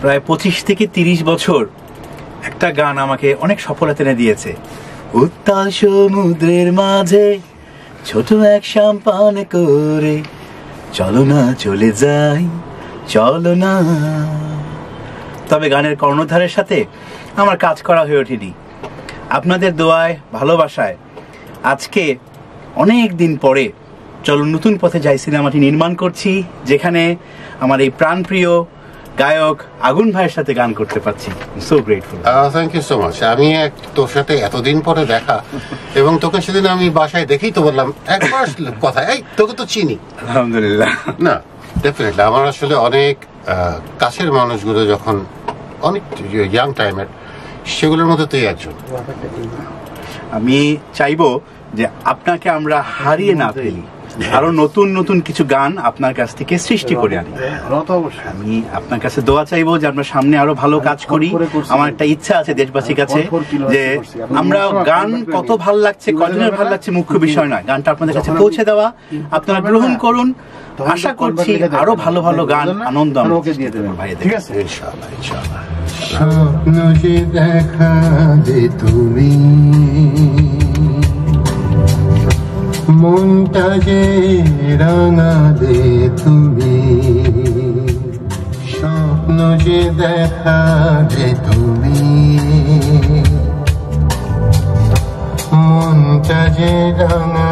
প্রায় পঁচিশ থেকে তিরিশ বছর একটা গান আমাকে অনেক সফলতা এনে দিয়েছে। উত্তাল সমুদ্রের মাঝে ছোট এক সাম্পান করে চলো না চলে যাই চলো না। তবে গানের কর্ণধারের সাথে আমার কাজ করা হয়ে ওঠেনি। আপনাদের দোয়ায় ভালোবাসায় আজকে অনেক দিন পরে চলো নতুন পথে যাই সিনেমাটি নির্মাণ করছি যেখানে আমার এই প্রাণপ্রিয় গায়ক আগুন ভাইয়ের সাথে গান করতে পারছি। So grateful thank you so much আমি এক তোর সাথে এতদিন পরে দেখা এবং তোকে সেদিন আমি বাসায় দেখেই তো বললাম একবার কথা এই তোকে তো চিনি। আলহামদুলিল্লাহ। না ডেফিনেটলি আমার আসলে অনেক কাছের মানুষগুলো যখন অনেক ইয়াং টাইমের সেগুলোর মধ্যে তুই একজন। আমি চাইব যে আপনাকে আমরা হারিয়ে না ফেলি। আরও নতুন নতুন কিছু গান আপনার কাছ থেকে সৃষ্টি করে আনি। আমি আপনার কাছে দোয়া চাইব যে আমরা সামনে আরও ভালো কাজ করি। আমার একটা ইচ্ছা আছে দেশবাসীর কাছে যে আমরা গান কত ভালো লাগছে কজনের ভালো লাগছে মুখ্য বিষয় নয়। গানটা আপনাদের কাছে পৌঁছে দেওয়া আপনারা গ্রহণ করুন। আশা করছি আরও ভালো ভালো গান আনন্দ ঠিক আছে। ইনশাআল্লাহ ইনশাআল্লাহ। স্বপ্ন যে দেখা যে তুমি মনটা যে রাঙা দে তুমি স্বপ্ন যে দেখা দে তুমি। মনটা যে রাঙা